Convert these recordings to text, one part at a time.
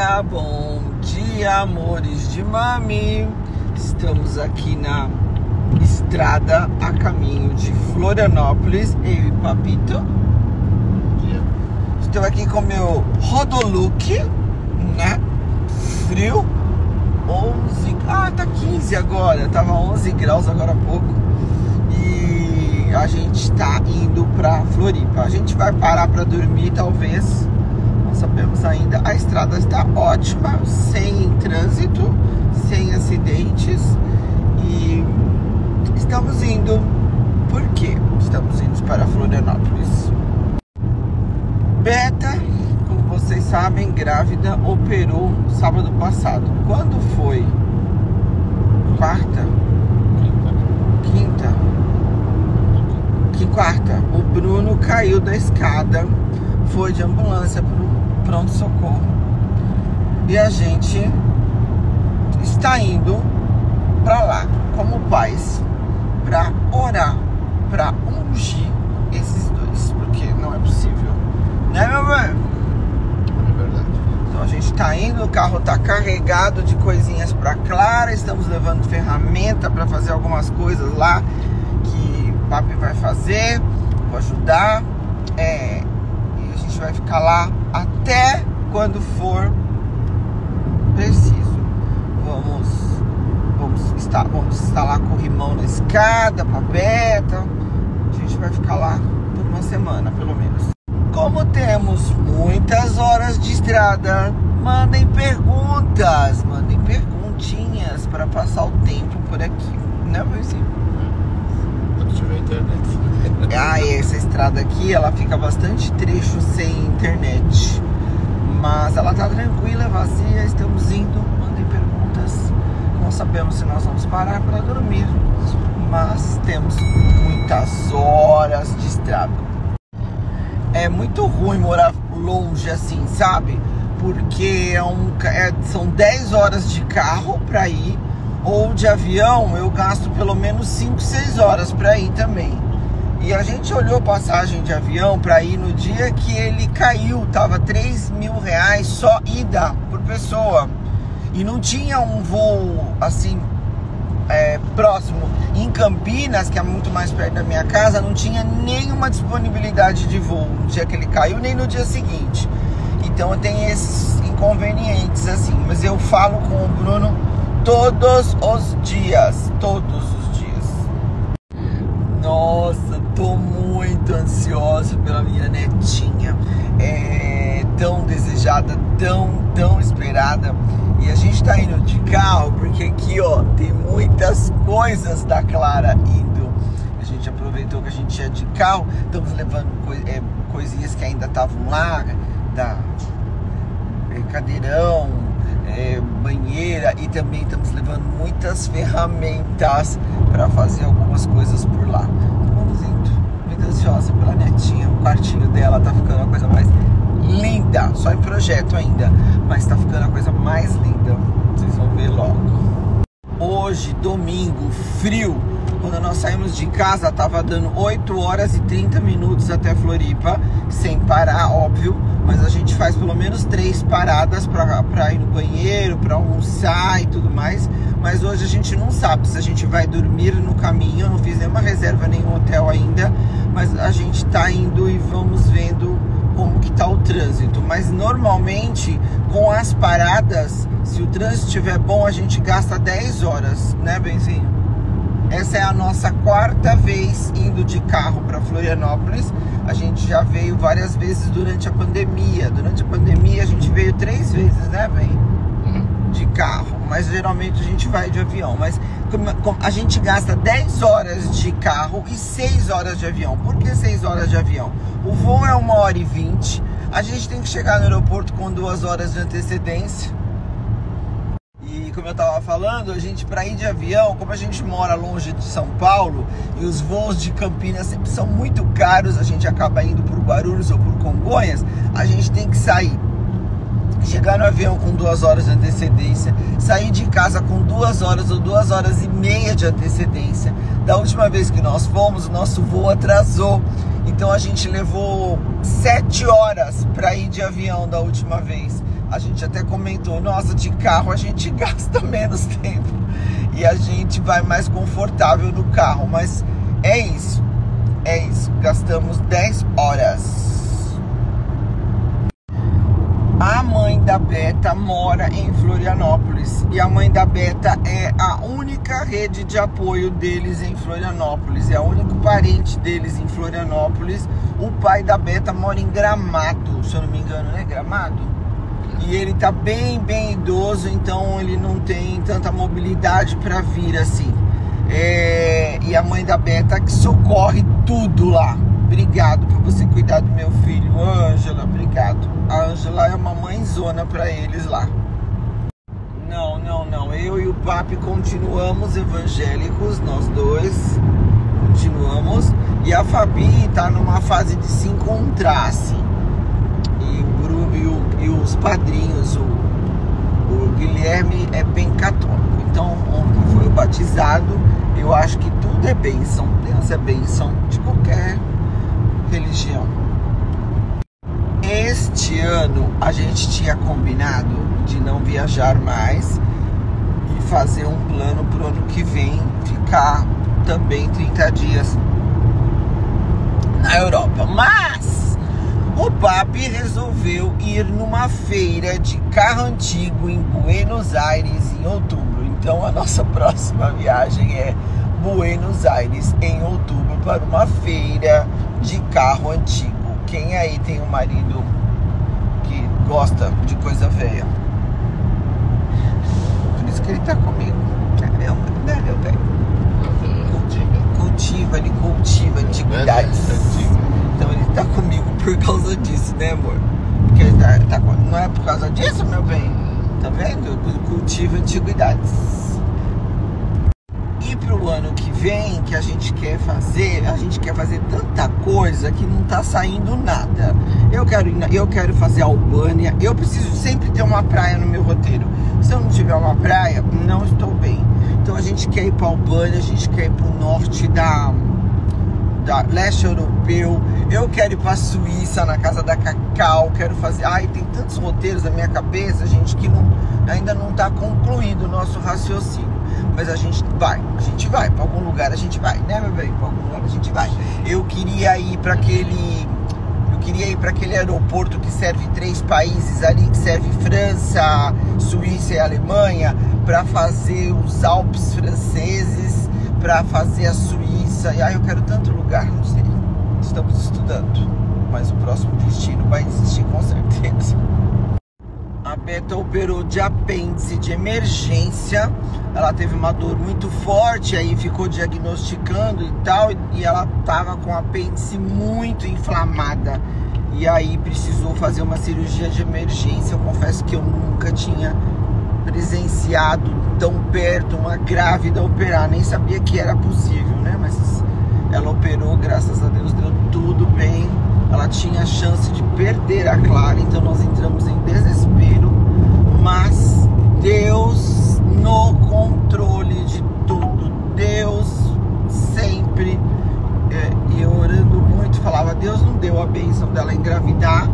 dia, bom dia, amores de mami. Estamos aqui na estrada a caminho de Florianópolis, eu e Papito. Estou aqui com meu Rodoluc, né? Frio. 11, ah, tá 15 agora, tava 11 graus agora há pouco. E a gente tá indo pra Floripa. A gente vai parar pra dormir, talvez sabemos ainda. A estrada está ótima, sem trânsito, sem acidentes e estamos indo. Por quê? Estamos indo para Florianópolis. Beta, como vocês sabem, grávida, operou sábado passado. Quando foi? Quarta? Quinta? Que quarta? O Bruno caiu da escada, foi de ambulância pro pronto-socorro. E a gente está indo para lá, como pais, para orar, para ungir esses dois, porque não é possível. Né, meu amor? É verdade. Então a gente está indo, o carro está carregado de coisinhas para Clara, estamos levando ferramenta para fazer algumas coisas lá que o papi vai fazer, vou ajudar. É, vai ficar lá até quando for preciso. Vamos, vamos estar, vamos estar lá com o rimão na escada, papeta. A gente vai ficar lá por uma semana, pelo menos. Como temos muitas horas de estrada, mandem perguntas, mandem perguntinhas para passar o tempo por aqui, né, Luizinho? Quando tiver internet. Ah, essa estrada aqui, ela fica bastante trecho sem internet. Mas ela tá tranquila, vazia, estamos indo, mandem perguntas. Não sabemos se nós vamos parar para dormir, mas temos muitas horas de estrada. É muito ruim morar longe assim, sabe? Porque é um, é, são 10 horas de carro para ir, ou de avião eu gasto pelo menos 5, 6 horas para ir também. E a gente olhou passagem de avião para ir no dia que ele caiu, tava 3 mil reais só ida por pessoa. E não tinha um voo assim é, próximo. Em Campinas, que é muito mais perto da minha casa, não tinha nenhuma disponibilidade de voo no dia que ele caiu, nem no dia seguinte. Então tem esses inconvenientes assim. Mas eu falo com o Bruno todos os dias, todos os dias. Nossa, tô muito ansiosa pela minha netinha. É tão desejada, tão, tão esperada. E a gente tá indo de carro porque aqui, ó, tem muitas coisas da Clara indo. A gente aproveitou que a gente ia de carro, estamos levando é, coisinhas que ainda estavam lá, da é, cadeirão, é, banheira e também estamos levando muitas ferramentas para fazer algumas coisas por lá. Vamos indo, muito ansiosa pela netinha. O quartinho dela tá ficando a coisa mais linda, só em projeto ainda, mas tá ficando a coisa mais linda. Vocês vão ver logo. Hoje, domingo, frio. Quando nós saímos de casa, tava dando 8 horas e 30 minutos até Floripa, sem parar, óbvio mas a gente faz pelo menos três paradas para ir no banheiro, para almoçar e tudo mais. Mas hoje a gente não sabe se a gente vai dormir no caminho. Eu não fiz nenhuma reserva nenhum hotel ainda, mas a gente tá indo e vamos vendo como que tá o trânsito. Mas normalmente com as paradas, se o trânsito estiver bom, a gente gasta 10 horas, né, Benzinho? Essa é a nossa quarta vez indo de carro para Florianópolis. A gente já veio várias vezes durante a pandemia. Durante a pandemia a gente veio três vezes, né, bem? Uhum. De carro. Mas geralmente a gente vai de avião. Mas a gente gasta 10 horas de carro e 6 horas de avião. Por que 6 horas de avião? O voo é 1 hora e 20. A gente tem que chegar no aeroporto com duas horas de antecedência como eu tava falando, a gente para ir de avião, como a gente mora longe de São Paulo e os voos de Campinas sempre são muito caros, a gente acaba indo por Guarulhos ou por Congonhas, a gente tem que sair chegar no avião com duas horas de antecedência, sair de casa com duas horas ou duas horas e meia de antecedência. Da última vez que nós fomos, o nosso voo atrasou. Então a gente levou sete horas para ir de avião da última vez A gente até comentou, nossa, de carro a gente gasta menos tempo e a gente vai mais confortável no carro, mas é isso. É isso. Gastamos 10 horas. A mãe da Beta mora em Florianópolis e a mãe da Beta é a única rede de apoio deles em Florianópolis, é o único parente deles em Florianópolis. O pai da Beta mora em Gramado, se eu não me engano, né? Gramado. E ele tá bem, bem idoso, então ele não tem tanta mobilidade para vir assim. É... E a mãe da Beta que socorre tudo lá. Obrigado por você cuidar do meu filho, Ângela. Obrigado. A Ângela é uma mãezona para eles lá. Não, não, não. Eu e o papi continuamos evangélicos, nós dois. Continuamos. E a Fabi tá numa fase de se encontrar, assim. E, os padrinhos, o, o Guilherme é bem católico. Então, ontem foi batizado. Eu acho que tudo é bênção. Deus é bênção de qualquer religião. Este ano a gente tinha combinado de não viajar mais e fazer um plano para o ano que vem ficar também 30 dias na Europa. Mas o papi resolveu ir numa feira de carro antigo em Buenos Aires em outubro. Então a nossa próxima viagem é Buenos Aires em outubro para uma feira de carro antigo. Quem aí tem um marido que gosta de coisa velha? Por isso que ele tá comigo. É meu, né, meu velho? Cultiva, ele cultiva antiguidades. Tá comigo por causa disso, né, amor? Porque tá, tá, não é por causa disso, meu bem? Tá vendo? Cultiva antiguidades pro ano que vem que a gente quer fazer, a gente quer fazer tanta coisa que não tá saindo nada. Eu quero ir, eu quero fazer Albânia, eu preciso sempre ter uma praia no meu roteiro. Se eu não tiver uma praia, não estou bem. Então a gente quer ir para Albânia, a gente quer ir pro norte da da leste europeu. Eu quero ir para Suíça na casa da Cacau, quero fazer. Ai, tem tantos roteiros na minha cabeça, gente, que não, ainda não está concluído o nosso raciocínio. Mas a gente vai, a gente vai, para algum lugar a gente vai, né, meu bem? Para algum lugar a gente vai. Eu queria ir para aquele. Eu queria ir para aquele aeroporto que serve três países ali, que serve França, Suíça e Alemanha, para fazer os Alpes franceses, para fazer a Suíça. E aí eu quero tanto lugar, não sei. Estudando, mas o próximo destino vai existir com certeza. A Beta operou de apêndice de emergência. Ela teve uma dor muito forte, aí ficou diagnosticando e tal. E ela tava com a apêndice muito inflamada. E aí precisou fazer uma cirurgia de emergência. Eu confesso que eu nunca tinha presenciado tão perto uma grávida operar. Nem sabia que era possível, né? Mas ela operou, graças a Deus deu tudo bem. Ela tinha a chance de perder a Clara, então nós entramos em desespero, mas Deus no controle de tudo, Deus sempre, é, e eu orando muito, falava: Deus não deu a bênção dela engravidar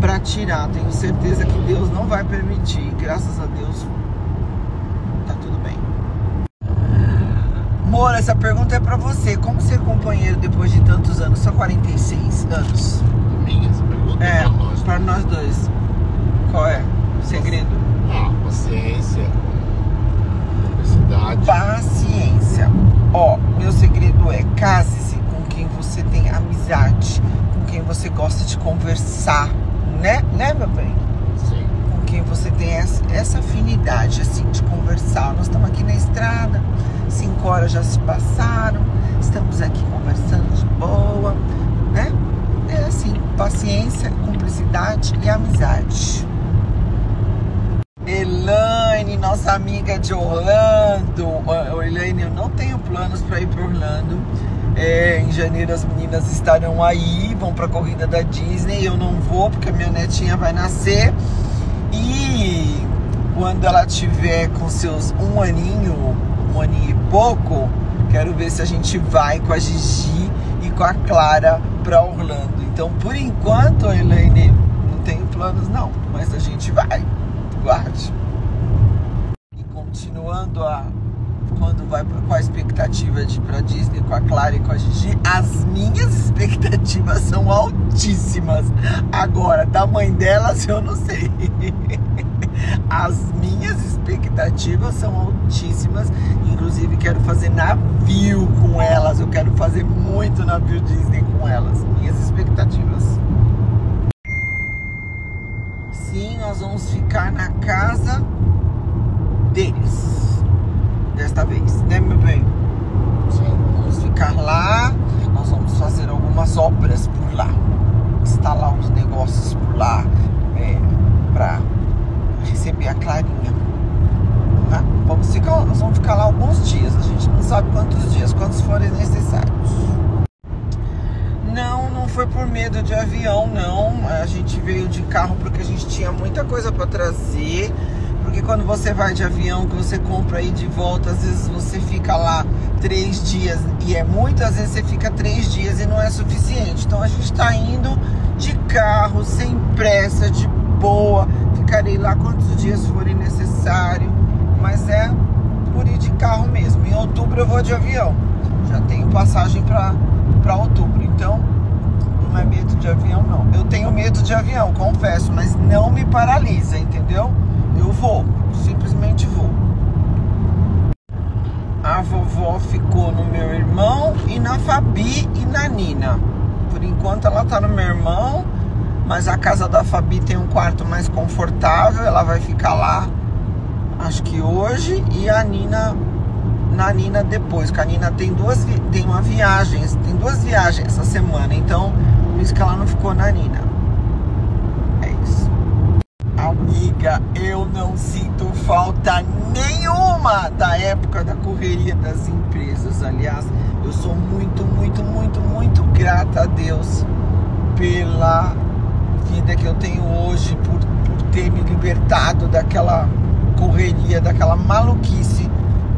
para tirar, tenho certeza que Deus não vai permitir, graças a Deus tá tudo bem. Amor, essa pergunta é pra você. Como ser companheiro depois de tantos anos? Só 46 anos. Minha, essa pergunta É, pra nós. para nós dois. Qual é o segredo? Ah, paciência, felicidade. Paciência. Ó, meu segredo é case-se com quem você tem amizade, com quem você gosta de conversar, né? Né, meu bem? Quem você tem essa, afinidade, assim, de conversar. Nós estamos aqui na estrada, cinco horas já se passaram, estamos aqui conversando de boa, né? É assim, paciência, cumplicidade e amizade. Elaine, nossa amiga de Orlando. Ô, Elaine, eu não tenho planos para ir para Orlando. É, em janeiro as meninas estarão aí, vão para a corrida da Disney. Eu não vou porque a minha netinha vai nascer. Quando ela tiver com seus um aninho, um aninho e pouco, quero ver se a gente vai com a Gigi e com a Clara para Orlando. Então, por enquanto, Elaine, não tenho planos não, mas a gente vai. Guarde. E continuando a quando vai com a expectativa de ir pra Disney com a Clara e com a Gigi, as minhas expectativas são altíssimas. Agora, da mãe delas eu não sei. As minhas expectativas são altíssimas. Inclusive quero fazer navio com elas. Eu quero fazer muito navio Disney com elas. Minhas expectativas. Sim, nós vamos ficar na casa deles desta vez, né, meu bem? Sim. Vamos ficar lá, nós vamos fazer algumas obras por lá, instalar uns negócios por lá, é, para receber a Clarinha. Né? Vamos ficar, nós vamos ficar lá alguns dias, a gente não sabe quantos dias, quantos forem necessários. Não, não foi por medo de avião, não. A gente veio de carro porque a gente tinha muita coisa para trazer porque quando você vai de avião, que você compra aí de volta, às vezes você fica lá três dias e é muito, às vezes você fica três dias e não é suficiente. Então a gente está indo de carro, sem pressa, de boa. Ficarei lá quantos dias forem necessário, mas é por ir de carro mesmo. Em outubro eu vou de avião. Já tenho passagem para outubro, então não é medo de avião não. Eu tenho medo de avião, confesso, mas não me paralisa, entendeu? Eu vou, simplesmente vou. A vovó ficou no meu irmão e na Fabi e na Nina. Por enquanto ela tá no meu irmão, mas a casa da Fabi tem um quarto mais confortável, ela vai ficar lá acho que hoje e a Nina na Nina depois, porque a Nina tem duas tem uma viagem, tem duas viagens essa semana, então por isso que ela não ficou na Nina. Amiga, eu não sinto falta nenhuma da época da correria das empresas. Aliás, eu sou muito, muito, muito, muito grata a Deus pela vida que eu tenho hoje, por, por ter me libertado daquela correria, daquela maluquice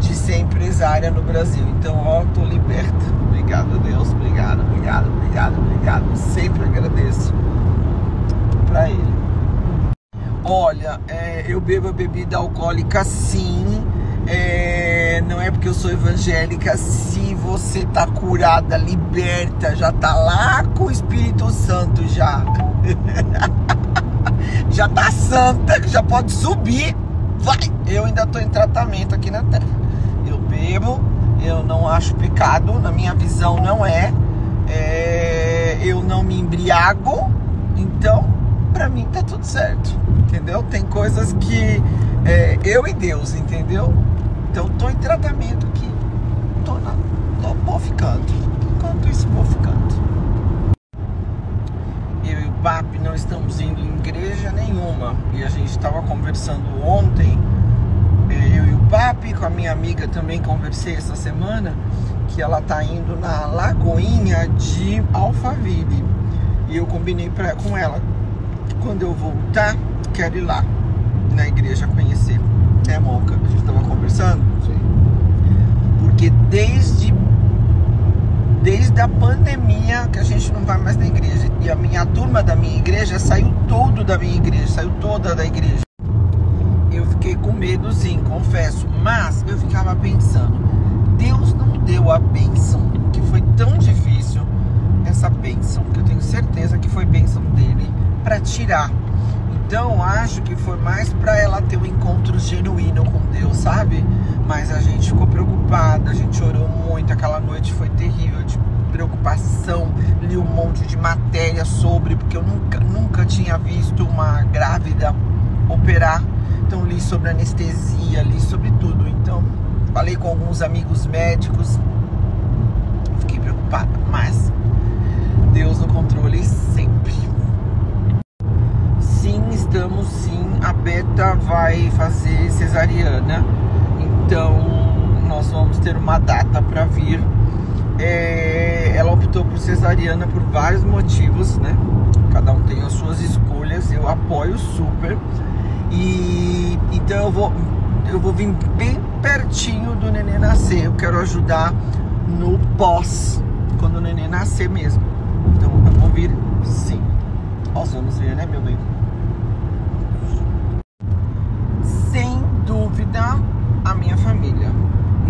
de ser empresária no Brasil. Então, ó, tô liberta. Obrigado a Deus, obrigado, obrigado, obrigado, obrigado. Sempre agradeço para Ele. Olha, é, eu bebo bebida alcoólica sim. É, não é porque eu sou evangélica. Se você tá curada, liberta, já tá lá com o Espírito Santo já. já tá santa, já pode subir. Vai! Eu ainda tô em tratamento aqui na terra. Eu bebo, eu não acho pecado, na minha visão não é. é eu não me embriago, então pra mim tá tudo certo entendeu? Tem coisas que é, eu e Deus, entendeu? Então tô em tratamento aqui, tô, na, tô vou ficando. Enquanto isso, vou ficando. Eu e o Papi não estamos indo em igreja nenhuma. E a gente estava conversando ontem, é, eu e o Papi, com a minha amiga também conversei essa semana, que ela tá indo na Lagoinha de Alphaville. E eu combinei pra, com ela, quando eu voltar, quero ir lá na igreja conhecer. É, Monca, a gente estava conversando. Sim. Porque desde desde a pandemia que a gente não vai mais na igreja. E a minha turma da minha igreja saiu todo da minha igreja, saiu toda da igreja. Eu fiquei com medo, sim, confesso. Mas eu ficava pensando, Deus não deu a bênção, que foi tão difícil, essa bênção, que eu tenho certeza que foi bênção dele, para tirar então acho que foi mais para ela ter um encontro genuíno com Deus, sabe? Mas a gente ficou preocupada, a gente orou muito, aquela noite foi terrível de preocupação, li um monte de matéria sobre, porque eu nunca, nunca tinha visto uma grávida operar. Então li sobre anestesia, li sobre tudo. Então falei com alguns amigos médicos, fiquei preocupada, mas Deus no controle sempre estamos sim, a Beta vai fazer cesariana, então nós vamos ter uma data para vir. É, ela optou por cesariana por vários motivos, né? Cada um tem as suas escolhas, eu apoio super. E então eu vou eu vou vir bem pertinho do neném nascer. Eu quero ajudar no pós, quando o neném nascer mesmo. Então eu vou vir sim. Nós vamos ver, né, meu bem? toda a minha família.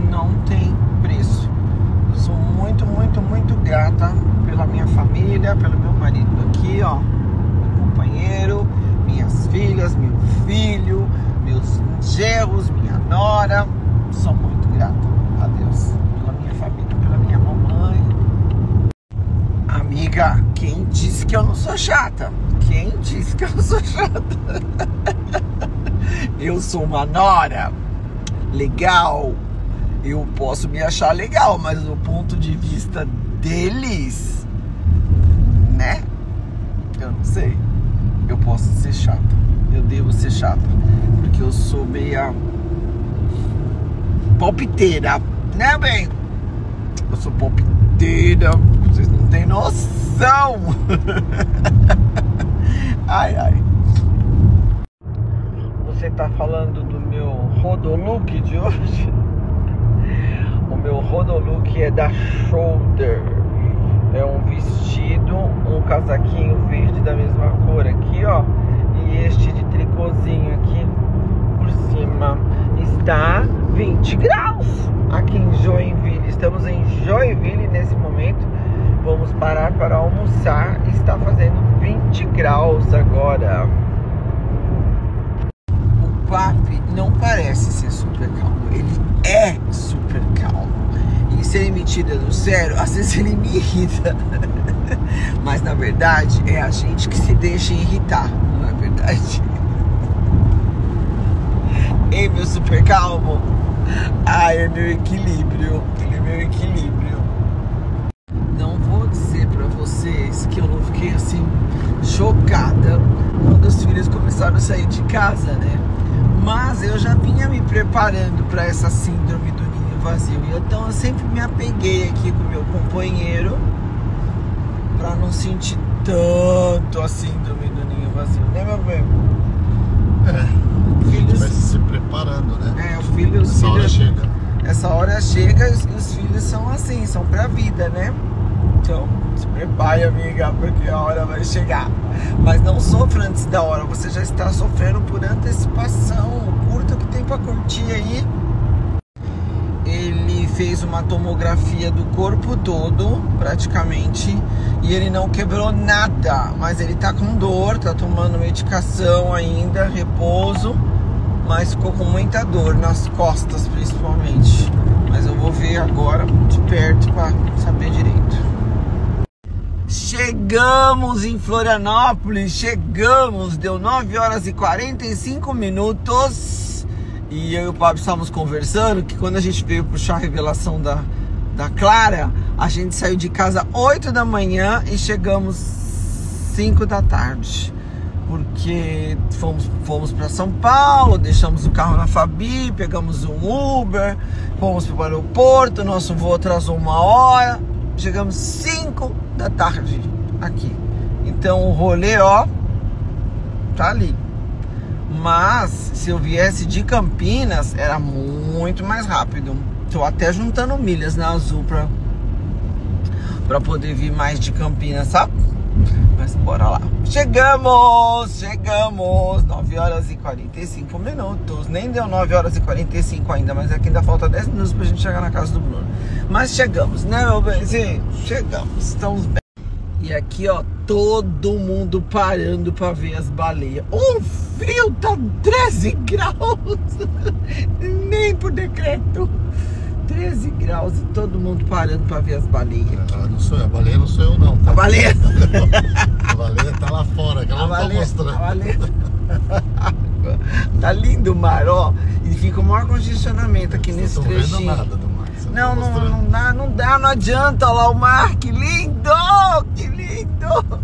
Não tem preço. Sou muito, muito, muito grata pela minha família, pelo meu marido aqui, ó, meu companheiro, minhas filhas, meu filho, meus genros, minha nora. Sou muito grata a Deus pela minha família, pela minha mamãe. Amiga, quem disse que eu não sou chata? Quem disse que eu não sou chata? eu sou uma nora legal. Eu posso me achar legal, mas do ponto de vista deles, né? Eu não sei. Eu posso ser chata. Eu devo ser chata. Porque eu sou meia palpiteira, né, bem? Eu sou palpiteira. Vocês não têm noção. ai, ai. Você tá falando do meu rodolook de hoje? O meu rodolook é da Shoulder. É um vestido, um casaquinho verde da mesma cor aqui, ó. E este de tricôzinho aqui por cima. Está 20 graus aqui em Joinville. Estamos em Joinville nesse momento. Vamos parar para almoçar. Está fazendo 20 graus agora. O papi não parece ser super calmo. Ele é super calmo. E se ele me tira do sério, às vezes ele me irrita. Mas na verdade é a gente que se deixa irritar, não é verdade? Ei, meu super calmo. Ai, é meu equilíbrio. Ele é meu equilíbrio. Não vou dizer pra vocês que eu não fiquei assim chocada quando os filhos começaram a sair de casa, né? Mas eu já vinha me preparando para essa síndrome vazio. Então eu sempre me apeguei aqui com o meu companheiro para não sentir tanto a síndrome do ninho vazio, né, meu bem? É. Filhos- Vai se preparando, né? É, o filho, Essa hora filhos, chega. essa hora chega e os, os filhos são assim, são pra vida, né? Então, se prepare, amiga, porque a hora vai chegar. Mas não sofra antes da hora, você já está sofrendo por antecipação. Curta o que tem pra curtir aí. Fez uma tomografia do corpo todo, praticamente, e ele não quebrou nada, mas ele tá com dor, tá tomando medicação ainda, repouso, mas ficou com muita dor nas costas principalmente. Mas eu vou ver agora de perto para saber direito. Chegamos em Florianópolis, chegamos, deu 9 horas e 45 minutos. E eu e o Pablo estávamos conversando que quando a gente veio pro chá revelação da, da Clara, a gente saiu de casa 8 da manhã e chegamos 5 da tarde. Porque fomos, fomos para São Paulo, deixamos o carro na Fabi, pegamos um Uber, fomos para o aeroporto, nosso voo atrasou uma hora, chegamos 5 da tarde aqui. Então o rolê, ó, tá ali. Mas se eu viesse de Campinas, era muito mais rápido. Tô até juntando milhas na Azul pra, pra poder vir mais de Campinas, sabe? Mas bora lá. Chegamos! Chegamos! 9 horas e 45 minutos. Nem deu 9 horas e 45 ainda, mas aqui ainda falta 10 minutos pra gente chegar na casa do Bruno. Mas chegamos, né, meu benzinho? Chegamos, estamos bem. E aqui, ó, todo mundo parando pra ver as baleias. O frio tá 13 graus! Nem por decreto. 13 graus e todo mundo parando pra ver as baleias. Ah, não sou eu, a baleia não sou eu não. Tá? A baleia. A baleia tá lá fora, que ela A não tá baleia, mostrando. a baleia. tá lindo o mar, ó. E fica o maior congestionamento aqui Vocês nesse não trechinho. nada do mar. Não, tá não, mostrando. não dá, não dá, não adianta. Olha lá o mar, que lindo! Que lindo!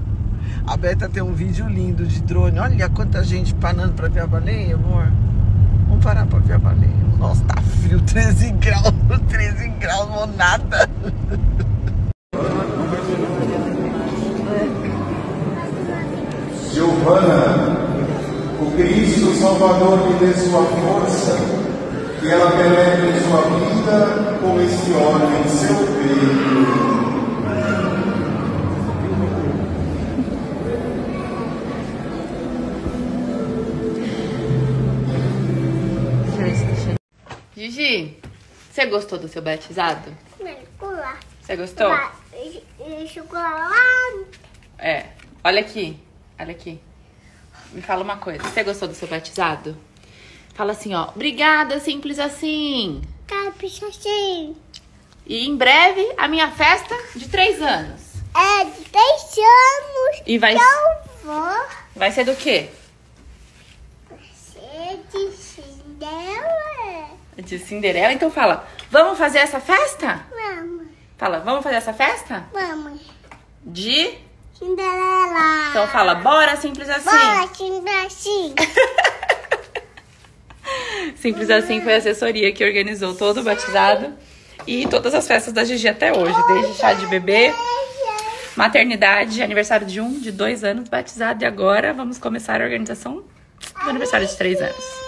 A Beta tem um vídeo lindo de drone. Olha quanta gente parando pra ver a baleia, amor. Vamos parar pra ver a baleia. Nossa, tá frio, 13 graus, 13 graus, não nada. Giovana, o Cristo Salvador lhe dê sua força, que ela penetre sua vida como este óleo em seu peito. Você gostou do seu batizado? Mercúria. Você gostou? Chocolate. É. Olha aqui. Olha aqui. me fala uma coisa. Você gostou do seu batizado? Fala assim, ó. Obrigada, simples assim. Caprichacinho. E em breve, a minha festa de três anos. É de 10 anos E vai, eu vou vai ser do quê? ser de Cinderela. De Cinderela. Então fala, vamos fazer essa festa? Vamos, Fala, vamos fazer essa festa? vamos. De... Cinderela. Então fala, bora, simples assim. Bora, Cinderela. Simples assim foi a assessoria que organizou todo o batizado e todas as festas da Gigi até hoje, desde chá de bebê, maternidade, aniversário de um, de dois anos, batizado e agora vamos começar a organização do aniversário de três anos.